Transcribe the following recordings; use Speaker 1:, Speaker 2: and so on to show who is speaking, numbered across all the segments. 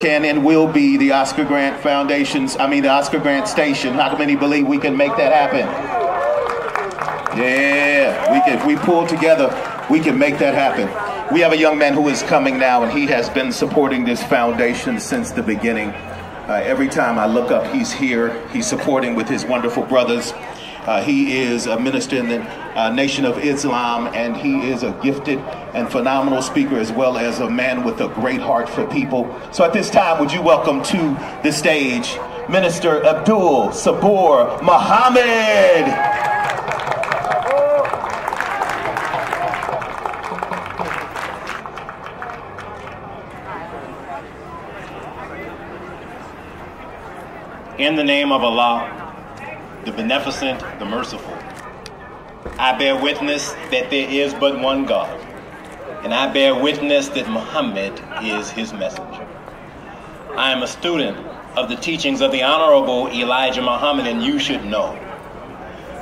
Speaker 1: can and will be the Oscar Grant Foundation's, I mean, the Oscar Grant Station. How many believe we can make that happen? Yeah, we can, if we pull together, we can make that happen. We have a young man who is coming now, and he has been supporting this foundation since the beginning. Uh, every time I look up, he's here. He's supporting with his wonderful brothers. Uh, he is a minister in the uh, Nation of Islam, and he is a gifted and phenomenal speaker, as well as a man with a great heart for people. So at this time, would you welcome to the stage Minister Abdul Sabur Muhammad?
Speaker 2: In the name of Allah, the beneficent, the merciful. I bear witness that there is but one God, and I bear witness that Muhammad is his messenger. I am a student of the teachings of the Honorable Elijah Muhammad, and you should know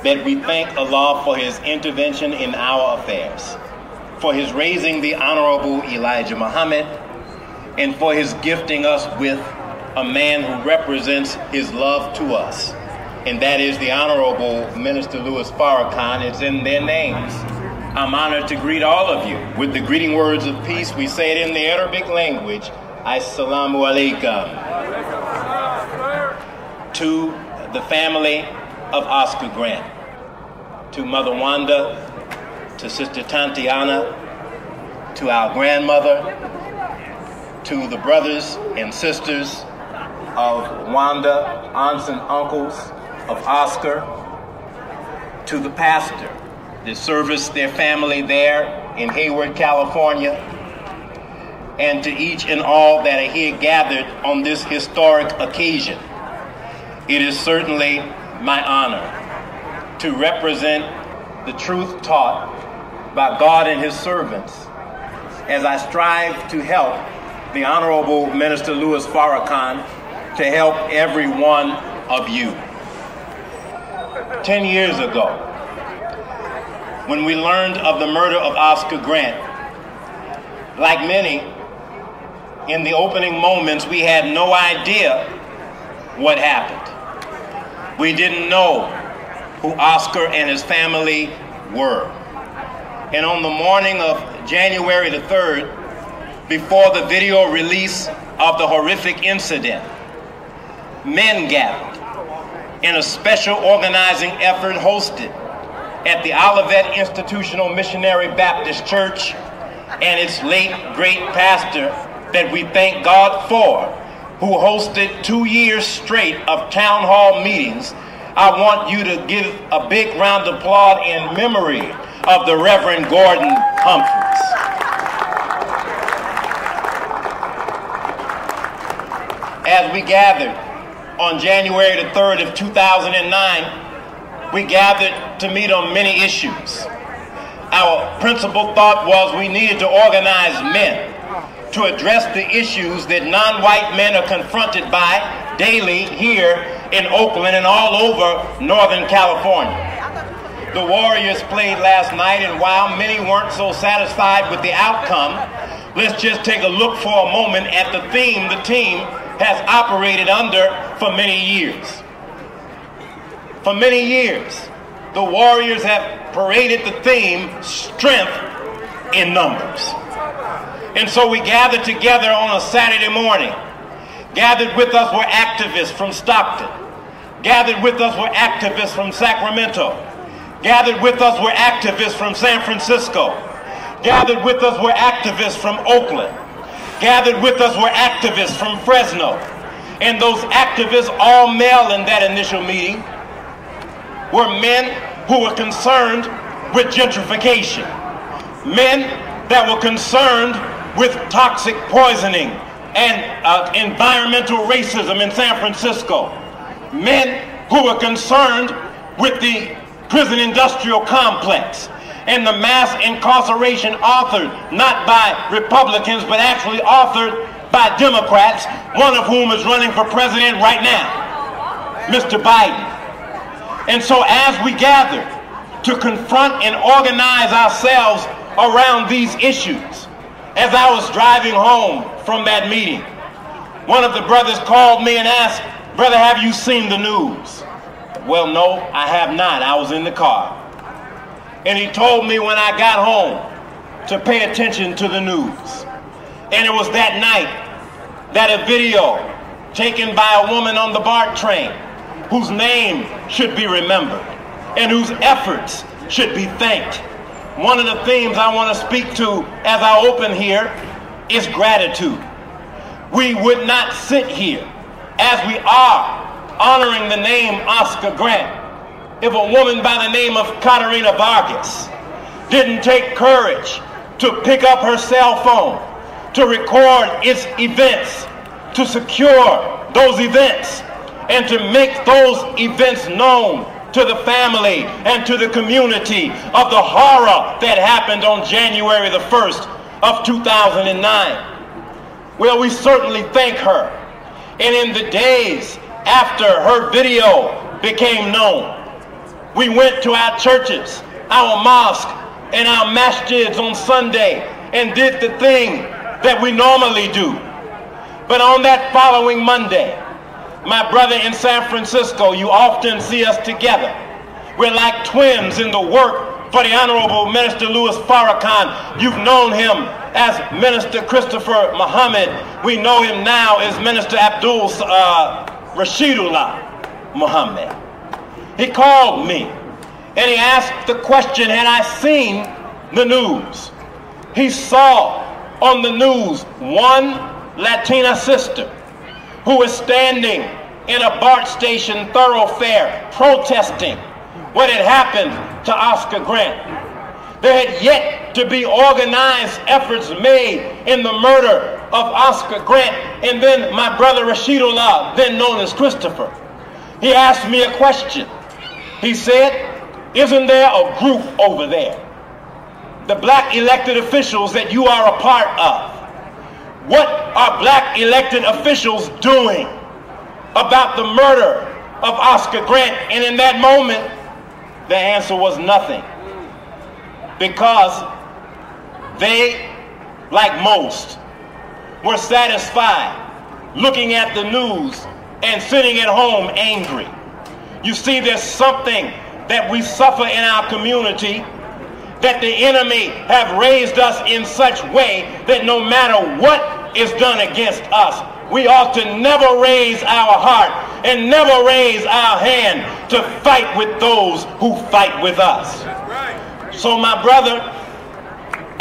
Speaker 2: that we thank Allah for his intervention in our affairs, for his raising the Honorable Elijah Muhammad, and for his gifting us with a man who represents his love to us and that is the Honorable Minister Louis Farrakhan. It's in their names. I'm honored to greet all of you with the greeting words of peace. We say it in the Arabic language. Assalamu alaikum. To the family of Oscar Grant, to Mother Wanda, to Sister Tatiana, to our grandmother, to the brothers and sisters of Wanda, aunts and uncles, of Oscar to the pastor that serviced their family there in Hayward, California, and to each and all that are here gathered on this historic occasion. It is certainly my honor to represent the truth taught by God and His servants as I strive to help the Honorable Minister Louis Farrakhan to help every one of you. 10 years ago, when we learned of the murder of Oscar Grant, like many, in the opening moments, we had no idea what happened. We didn't know who Oscar and his family were. And on the morning of January the 3rd, before the video release of the horrific incident, men gathered in a special organizing effort hosted at the Olivet Institutional Missionary Baptist Church and its late great pastor that we thank God for, who hosted two years straight of town hall meetings. I want you to give a big round of applause in memory of the Reverend Gordon Humphreys. As we gathered on January the 3rd of 2009, we gathered to meet on many issues. Our principal thought was we needed to organize men to address the issues that non-white men are confronted by daily here in Oakland and all over Northern California. The Warriors played last night, and while many weren't so satisfied with the outcome, let's just take a look for a moment at the theme the team has operated under for many years. For many years, the Warriors have paraded the theme strength in numbers. And so we gathered together on a Saturday morning. Gathered with us were activists from Stockton. Gathered with us were activists from Sacramento. Gathered with us were activists from San Francisco. Gathered with us were activists from Oakland. Gathered with us were activists from Fresno. And those activists, all male in that initial meeting, were men who were concerned with gentrification. Men that were concerned with toxic poisoning and uh, environmental racism in San Francisco. Men who were concerned with the prison industrial complex and the mass incarceration authored not by Republicans, but actually authored by Democrats, one of whom is running for president right now, Mr. Biden. And so as we gather to confront and organize ourselves around these issues, as I was driving home from that meeting, one of the brothers called me and asked, Brother, have you seen the news? Well, no, I have not. I was in the car. And he told me when I got home to pay attention to the news. And it was that night that a video taken by a woman on the BART train, whose name should be remembered and whose efforts should be thanked. One of the themes I want to speak to as I open here is gratitude. We would not sit here as we are honoring the name Oscar Grant if a woman by the name of Katerina Vargas didn't take courage to pick up her cell phone, to record its events, to secure those events, and to make those events known to the family and to the community of the horror that happened on January the 1st of 2009. Well, we certainly thank her. And in the days after her video became known, we went to our churches, our mosque, and our masjids on Sunday and did the thing that we normally do. But on that following Monday, my brother in San Francisco, you often see us together. We're like twins in the work for the Honorable Minister Louis Farrakhan. You've known him as Minister Christopher Muhammad. We know him now as Minister Abdul uh, Rashidullah Muhammad. He called me and he asked the question, had I seen the news? He saw on the news one Latina sister who was standing in a BART station thoroughfare protesting what had happened to Oscar Grant. There had yet to be organized efforts made in the murder of Oscar Grant and then my brother Rashidullah, then known as Christopher. He asked me a question. He said, isn't there a group over there? The black elected officials that you are a part of. What are black elected officials doing about the murder of Oscar Grant? And in that moment, the answer was nothing because they, like most, were satisfied looking at the news and sitting at home angry. You see, there's something that we suffer in our community that the enemy have raised us in such way that no matter what is done against us, we ought to never raise our heart and never raise our hand to fight with those who fight with us. So my brother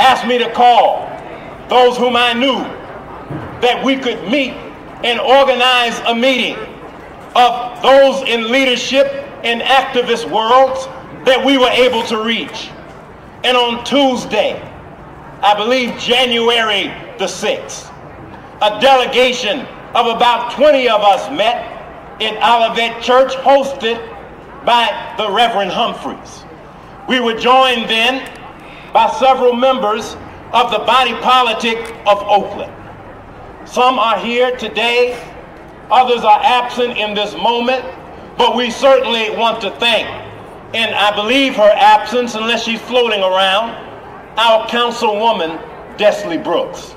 Speaker 2: asked me to call those whom I knew that we could meet and organize a meeting of those in leadership in activist worlds that we were able to reach. And on Tuesday, I believe January the 6th, a delegation of about 20 of us met in Olivet Church hosted by the Reverend Humphreys. We were joined then by several members of the body politic of Oakland. Some are here today, others are absent in this moment, but we certainly want to thank, and I believe her absence, unless she's floating around, our councilwoman, Desley Brooks.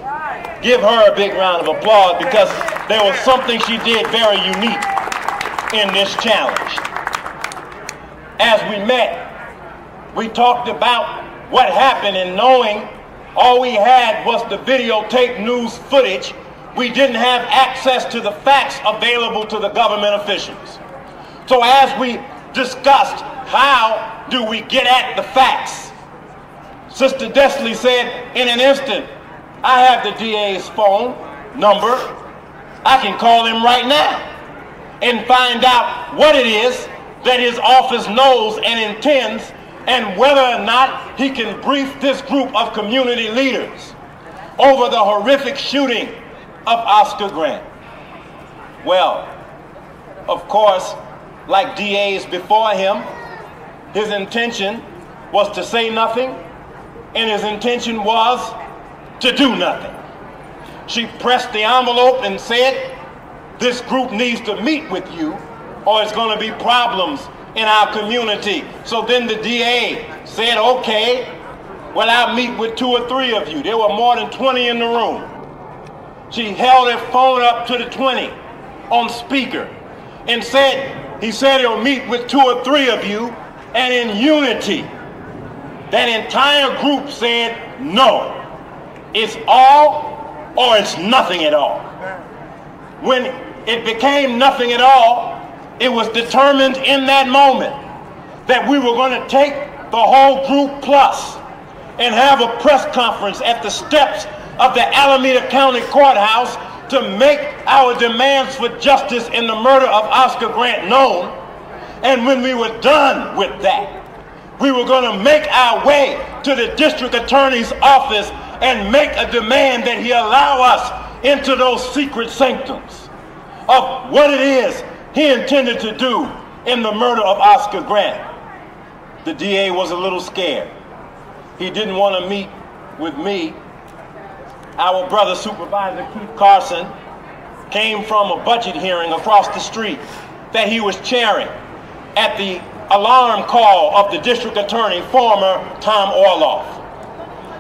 Speaker 2: Give her a big round of applause because there was something she did very unique in this challenge. As we met, we talked about what happened and knowing all we had was the videotape news footage, we didn't have access to the facts available to the government officials. So as we discussed how do we get at the facts, Sister Desley said in an instant, I have the DA's phone number. I can call him right now and find out what it is that his office knows and intends and whether or not he can brief this group of community leaders over the horrific shooting of Oscar Grant. Well, of course, like DAs before him, his intention was to say nothing, and his intention was to do nothing. She pressed the envelope and said, This group needs to meet with you, or it's going to be problems in our community. So then the DA said, okay, well, I'll meet with two or three of you. There were more than 20 in the room. She held her phone up to the 20 on speaker and said, he said he'll meet with two or three of you, and in unity, that entire group said, no, it's all or it's nothing at all. When it became nothing at all, it was determined in that moment that we were going to take the whole group plus and have a press conference at the steps of the Alameda County Courthouse to make our demands for justice in the murder of Oscar Grant known. And when we were done with that, we were going to make our way to the district attorney's office and make a demand that he allow us into those secret sanctums of what it is he intended to do in the murder of Oscar Grant. The DA was a little scared. He didn't want to meet with me. Our brother Supervisor Keith Carson came from a budget hearing across the street that he was chairing at the alarm call of the district attorney, former Tom Orloff.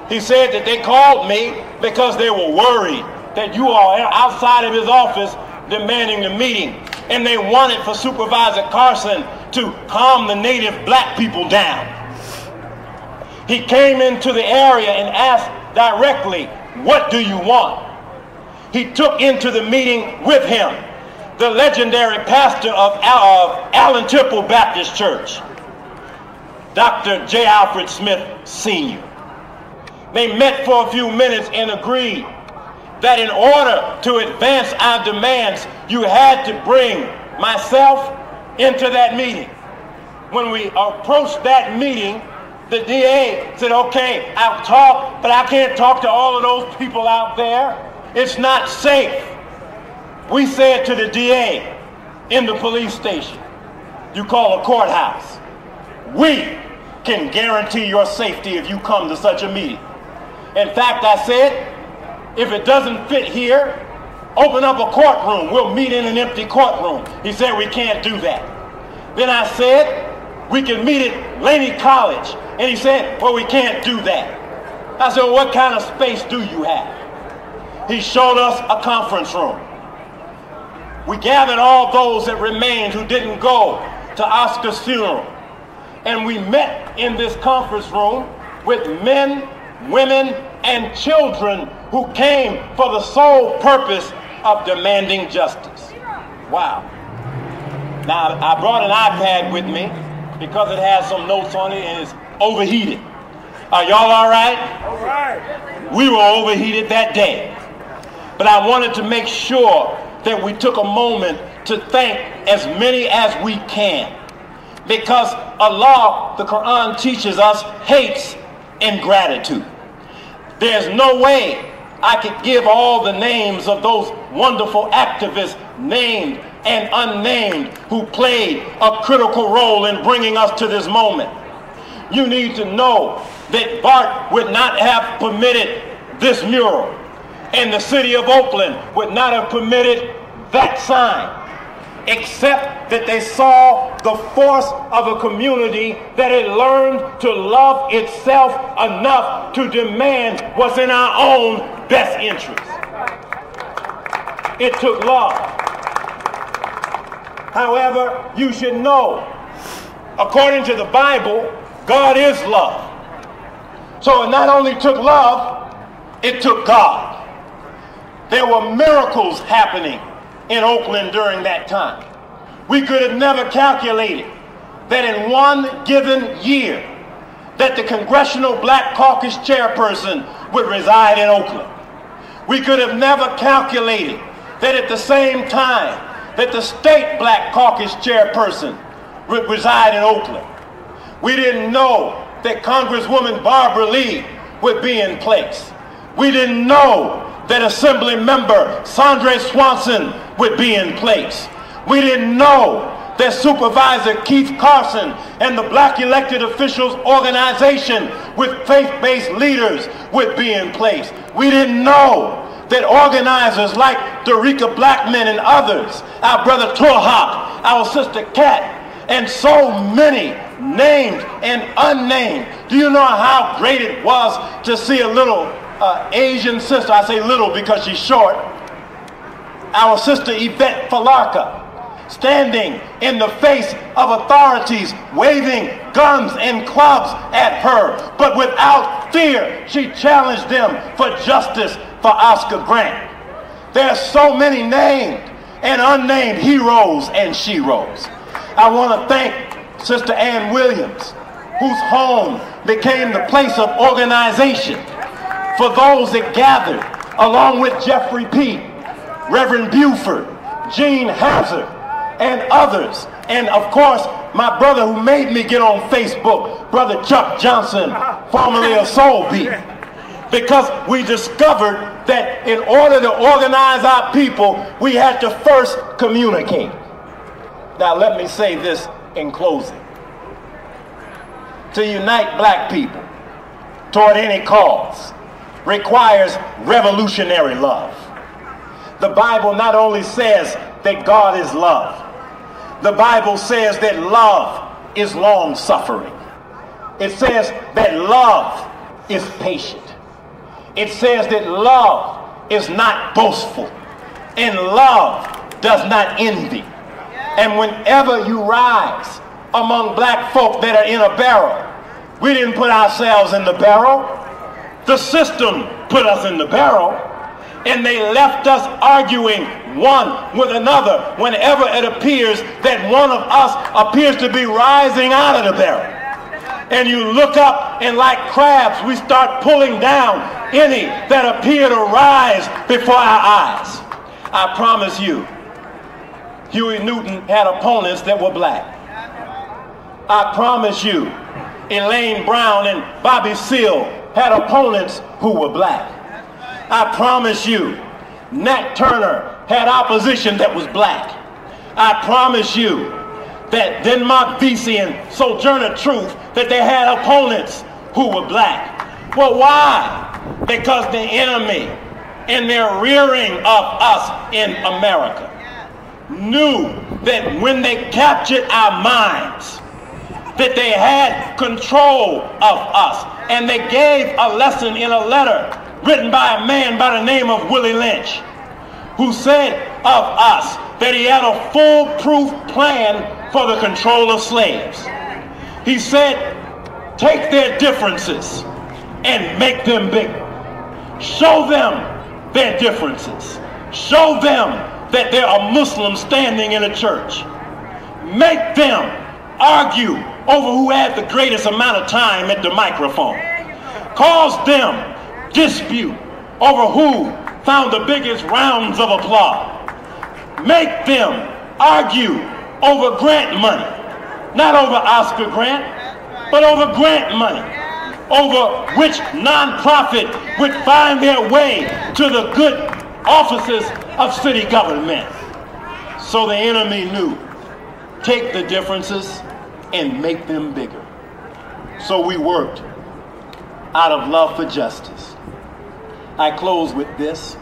Speaker 2: He said that they called me because they were worried that you are outside of his office demanding the meeting. And they wanted for Supervisor Carson to calm the native black people down. He came into the area and asked directly, What do you want? He took into the meeting with him the legendary pastor of, of Allen Temple Baptist Church, Dr. J. Alfred Smith Sr. They met for a few minutes and agreed that in order to advance our demands, you had to bring myself into that meeting. When we approached that meeting, the DA said, okay, I'll talk, but I can't talk to all of those people out there. It's not safe. We said to the DA in the police station, you call a courthouse. We can guarantee your safety if you come to such a meeting. In fact, I said, if it doesn't fit here, open up a courtroom. We'll meet in an empty courtroom. He said, we can't do that. Then I said, we can meet at Laney College. And he said, well, we can't do that. I said, well, what kind of space do you have? He showed us a conference room. We gathered all those that remained who didn't go to Oscar's funeral. And we met in this conference room with men, women, and children who came for the sole purpose of demanding justice. Wow. Now, I brought an iPad with me because it has some notes on it and it's overheated. Are y'all all right?
Speaker 3: All right.
Speaker 2: We were overheated that day. But I wanted to make sure that we took a moment to thank as many as we can. Because Allah, the Quran teaches us, hates ingratitude. There's no way I could give all the names of those wonderful activists named and unnamed who played a critical role in bringing us to this moment. You need to know that BART would not have permitted this mural, and the city of Oakland would not have permitted that sign, except that they saw the force of a community that had learned to love itself enough to demand what's in our own best interest. It took love. However, you should know, according to the Bible, God is love. So it not only took love, it took God. There were miracles happening in Oakland during that time. We could have never calculated that in one given year that the Congressional Black Caucus chairperson would reside in Oakland. We could have never calculated that at the same time that the state black caucus chairperson would reside in Oakland. We didn't know that Congresswoman Barbara Lee would be in place. We didn't know that Assembly Member Sandré Swanson would be in place. We didn't know that Supervisor Keith Carson and the Black Elected Officials Organization with faith-based leaders would be in place. We didn't know that organizers like Derica Blackman and others, our brother Turhak, our sister Kat, and so many named and unnamed. Do you know how great it was to see a little uh, Asian sister, I say little because she's short, our sister Yvette Felarca, standing in the face of authorities, waving guns and clubs at her. But without fear, she challenged them for justice for Oscar Grant. There are so many named and unnamed heroes and sheroes. I want to thank Sister Ann Williams, whose home became the place of organization for those that gathered, along with Jeffrey Peete, Reverend Buford, Gene Hazard, and others. And of course, my brother who made me get on Facebook, Brother Chuck Johnson, formerly of Soul Beat. Because we discovered that in order to organize our people, we had to first communicate. Now, let me say this in closing. To unite black people toward any cause requires revolutionary love. The Bible not only says that God is love, the Bible says that love is long suffering. It says that love is patient. It says that love is not boastful, and love does not envy. And whenever you rise among black folk that are in a barrel, we didn't put ourselves in the barrel. The system put us in the barrel, and they left us arguing one with another whenever it appears that one of us appears to be rising out of the barrel. And you look up, and like crabs, we start pulling down any that appear to rise before our eyes. I promise you, Huey Newton had opponents that were black. I promise you, Elaine Brown and Bobby Seale had opponents who were black. I promise you, Nat Turner had opposition that was black. I promise you that Denmark Vesey and Sojourner Truth, that they had opponents who were black. Well, why? Because the enemy and their rearing of us in America knew that when they captured our minds, that they had control of us. And they gave a lesson in a letter written by a man by the name of Willie Lynch, who said of us that he had a foolproof plan for the control of slaves. He said, take their differences and make them bigger. Show them their differences. Show them that there are Muslims standing in a church. Make them argue over who had the greatest amount of time at the microphone. Cause them dispute over who found the biggest rounds of applause. Make them argue over grant money, not over Oscar Grant, but over grant money, over which nonprofit would find their way to the good offices of city government. So the enemy knew take the differences and make them bigger. So we worked out of love for justice. I close with this.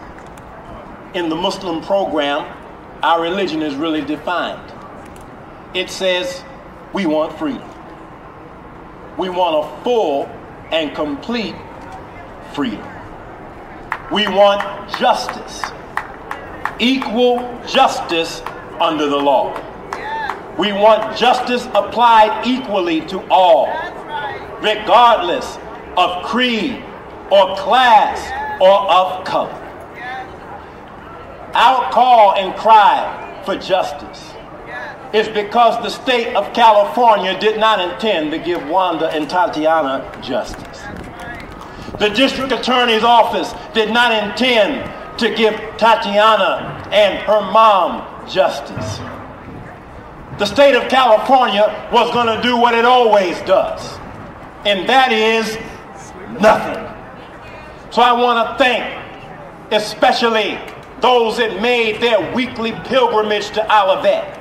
Speaker 2: In the Muslim program, our religion is really defined. It says we want freedom. We want a full and complete freedom. We want justice, equal justice under the law. We want justice applied equally to all, regardless of creed or class or of color. Our call and cry for justice is because the state of California did not intend to give Wanda and Tatiana justice. The district attorney's office did not intend to give Tatiana and her mom justice. The state of California was going to do what it always does, and that is nothing. So I want to thank especially those that made their weekly pilgrimage to Olivet.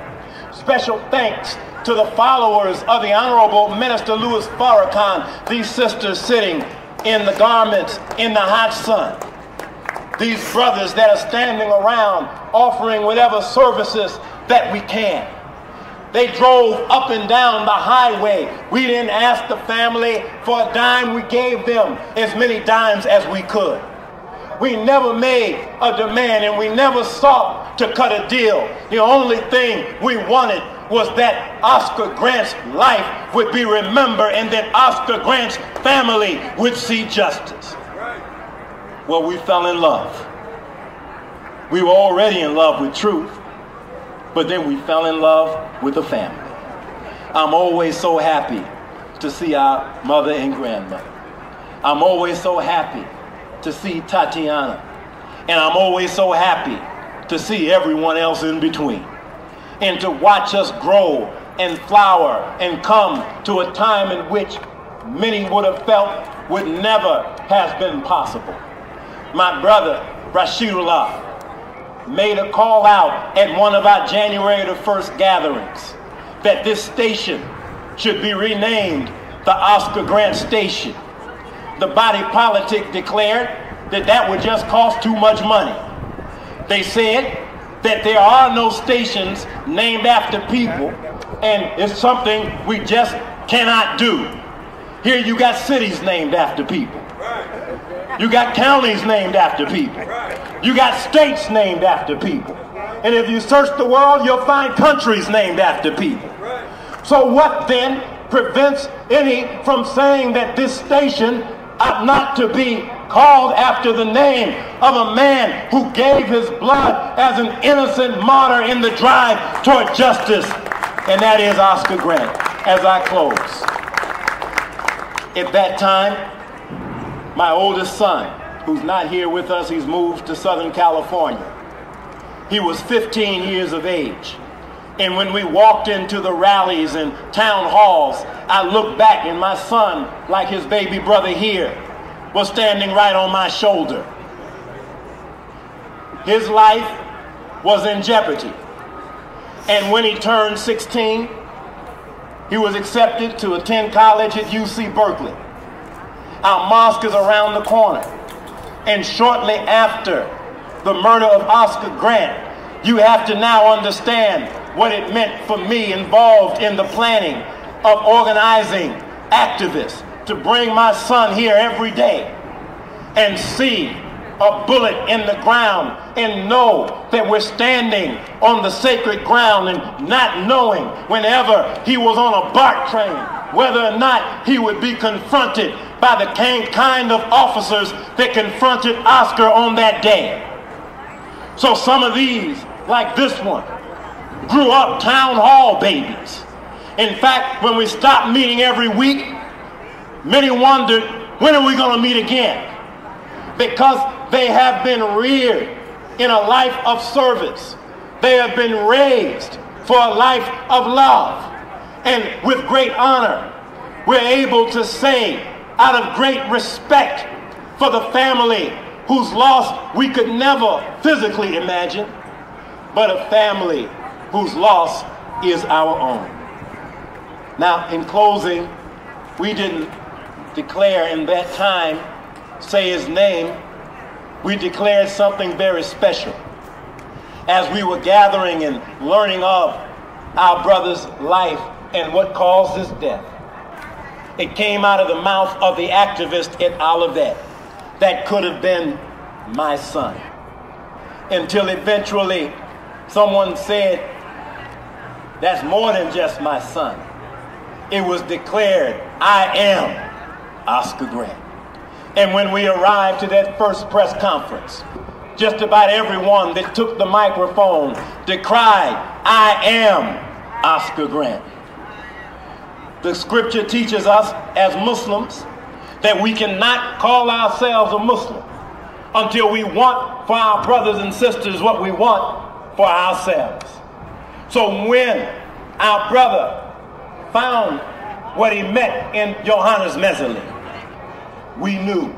Speaker 2: Special thanks to the followers of the Honorable Minister Louis Farrakhan, these sisters sitting in the garments in the hot sun. These brothers that are standing around offering whatever services that we can. They drove up and down the highway. We didn't ask the family for a dime. We gave them as many dimes as we could. We never made a demand and we never sought to cut a deal. The only thing we wanted was that Oscar Grant's life would be remembered and that Oscar Grant's family would see justice. Well, we fell in love. We were already in love with truth, but then we fell in love with the family. I'm always so happy to see our mother and grandmother. I'm always so happy to see Tatiana. And I'm always so happy to see everyone else in between. And to watch us grow and flower and come to a time in which many would have felt would never have been possible. My brother, Rashidullah, made a call out at one of our January the 1st gatherings that this station should be renamed the Oscar Grant Station. The body politic declared that that would just cost too much money. They said that there are no stations named after people, and it's something we just cannot do. Here you got cities named after people. You got counties named after people. You got states named after people. And if you search the world, you'll find countries named after people. So what then prevents any from saying that this station ought not to be called after the name of a man who gave his blood as an innocent martyr in the drive toward justice, and that is Oscar Grant. As I close, at that time, my oldest son, who's not here with us, he's moved to Southern California. He was 15 years of age. And when we walked into the rallies and town halls, I looked back and my son, like his baby brother here, was standing right on my shoulder. His life was in jeopardy. And when he turned 16, he was accepted to attend college at UC Berkeley. Our mosque is around the corner. And shortly after the murder of Oscar Grant, you have to now understand what it meant for me involved in the planning of organizing activists to bring my son here every day and see a bullet in the ground and know that we're standing on the sacred ground and not knowing whenever he was on a BART train whether or not he would be confronted by the kind of officers that confronted Oscar on that day. So some of these, like this one, grew up town hall babies. In fact, when we stopped meeting every week, many wondered, when are we going to meet again? Because they have been reared in a life of service. They have been raised for a life of love. And with great honor, we're able to say, out of great respect for the family whose loss we could never physically imagine, but a family whose loss is our own. Now, in closing, we didn't declare in that time, say his name, we declared something very special. As we were gathering and learning of our brother's life and what caused his death, it came out of the mouth of the activist at Olivet that could have been my son. Until eventually someone said, that's more than just my son. It was declared, I am Oscar Grant. And when we arrived to that first press conference, just about everyone that took the microphone decried, I am Oscar Grant. The scripture teaches us as Muslims that we cannot call ourselves a Muslim until we want for our brothers and sisters what we want for ourselves. So when our brother found what he met in Johannes Mehserle, we knew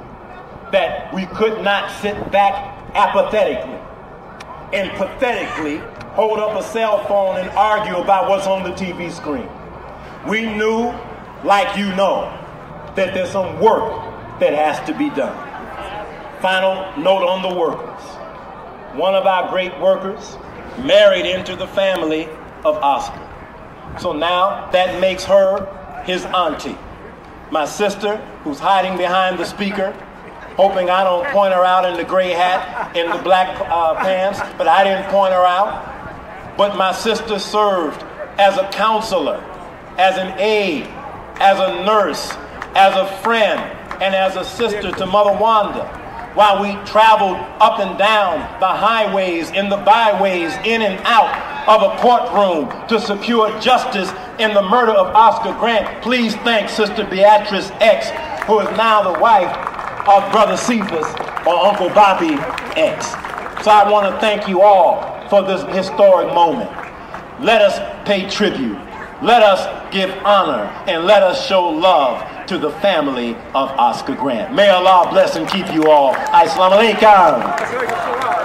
Speaker 2: that we could not sit back apathetically and pathetically hold up a cell phone and argue about what's on the TV screen. We knew, like you know, that there's some work that has to be done. Final note on the workers. One of our great workers married into the family of Oscar. So now that makes her his auntie. My sister, who's hiding behind the speaker, hoping I don't point her out in the gray hat, in the black uh, pants, but I didn't point her out. But my sister served as a counselor, as an aide, as a nurse, as a friend, and as a sister to Mother Wanda while we traveled up and down the highways, in the byways, in and out of a courtroom to secure justice in the murder of Oscar Grant. Please thank Sister Beatrice X, who is now the wife of Brother Cephas or Uncle Bobby X. So I want to thank you all for this historic moment. Let us pay tribute. Let us give honor and let us show love to the family of Oscar Grant. May Allah bless and keep you all. Assalamu alaikum.